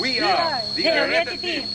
We are the Heredity.